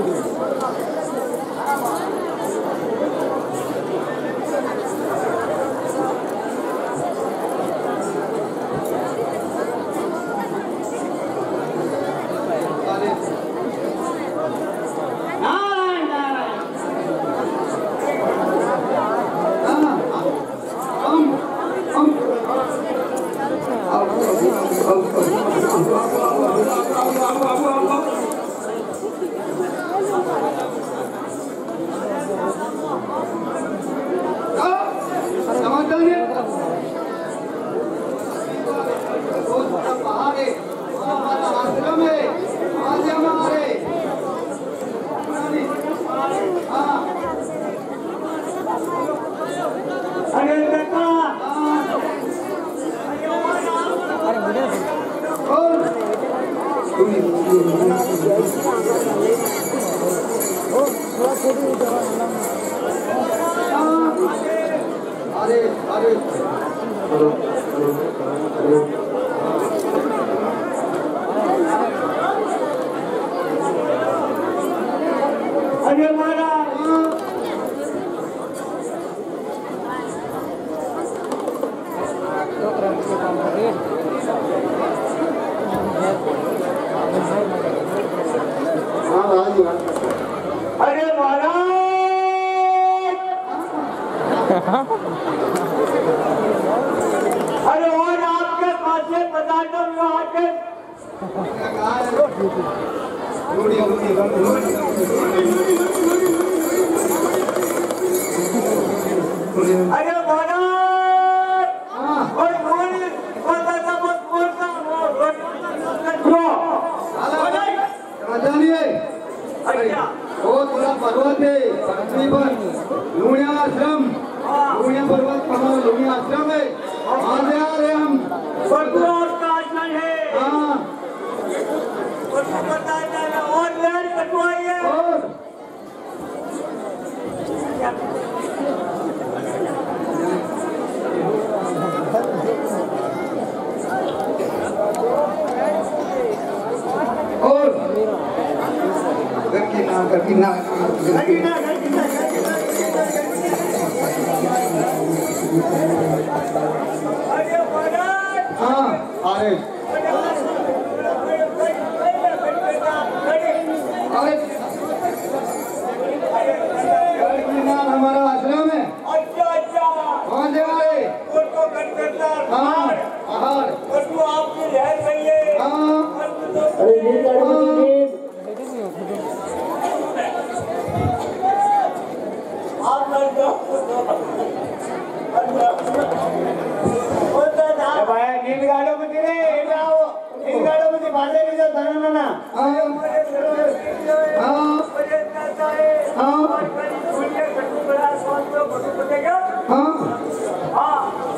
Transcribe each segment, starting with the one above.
Thank you. अरे और आपके पास बता दो अरे भगवा उसका आचमन है। हाँ। उसको पता जाएगा और लहर कटवाई है और। और। गंगी ना गंगी ना। गंगी ना started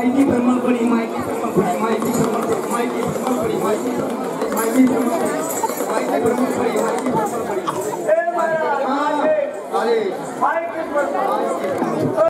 माइकी ब्रह्मपुरी माइकी ब्रह्मपुरी माइकी ब्रह्मपुरी माइकी ब्रह्मपुरी माइकी माइकी ब्रह्मपुरी माइकी ब्रह्मपुरी माइकी ब्रह्मपुरी अरे माइकी ब्रह्मपुरी